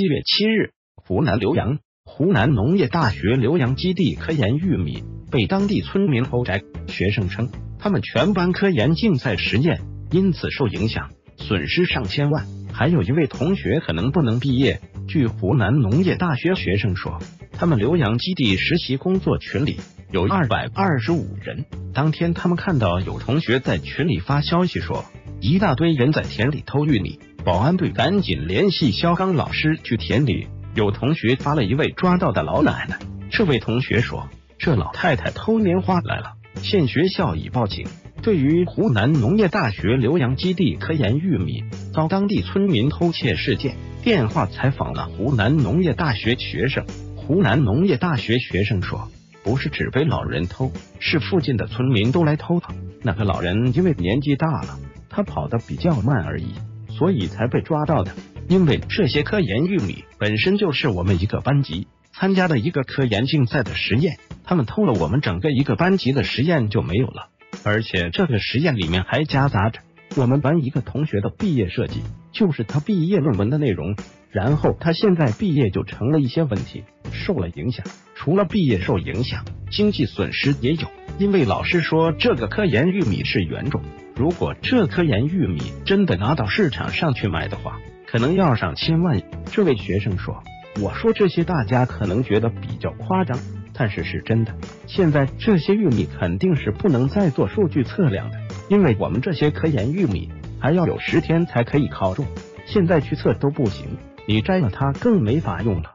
七月七日，湖南浏阳湖南农业大学浏阳基地科研玉米被当地村民偷摘。学生称，他们全班科研竞赛实验因此受影响，损失上千万。还有一位同学可能不能毕业。据湖南农业大学学生说，他们浏阳基地实习工作群里有二百二十五人。当天，他们看到有同学在群里发消息说，一大堆人在田里偷玉米。保安队赶紧联系肖刚老师去田里。有同学发了一位抓到的老奶奶，这位同学说，这老太太偷棉花来了，现学校已报警。对于湖南农业大学浏阳基地科研玉米遭当地村民偷窃事件，电话采访了湖南农业大学学生。湖南农业大学学生说，不是只被老人偷，是附近的村民都来偷他。那个老人因为年纪大了，他跑得比较慢而已。所以才被抓到的，因为这些科研玉米本身就是我们一个班级参加的一个科研竞赛的实验，他们偷了我们整个一个班级的实验就没有了，而且这个实验里面还夹杂着我们班一个同学的毕业设计，就是他毕业论文的内容，然后他现在毕业就成了一些问题，受了影响。除了毕业受影响，经济损失也有，因为老师说这个科研玉米是原种。如果这科研玉米真的拿到市场上去卖的话，可能要上千万。这位学生说：“我说这些大家可能觉得比较夸张，但是是真的。现在这些玉米肯定是不能再做数据测量的，因为我们这些科研玉米还要有十天才可以烤种，现在去测都不行。你摘了它更没法用了。”